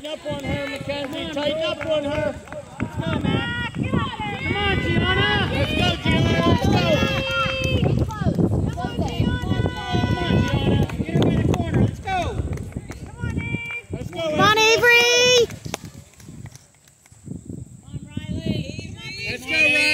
Tighten up on her, Mackenzie. Tighten up on her. Let's go, Matt. Come on, Gianna. Let's go, Gianna. Let's go. Come on, Gianna. Get her in the corner. Let's go. Come on, Dave. Let's go. Come on, Avery! Come on, Riley. Let's go, Riley.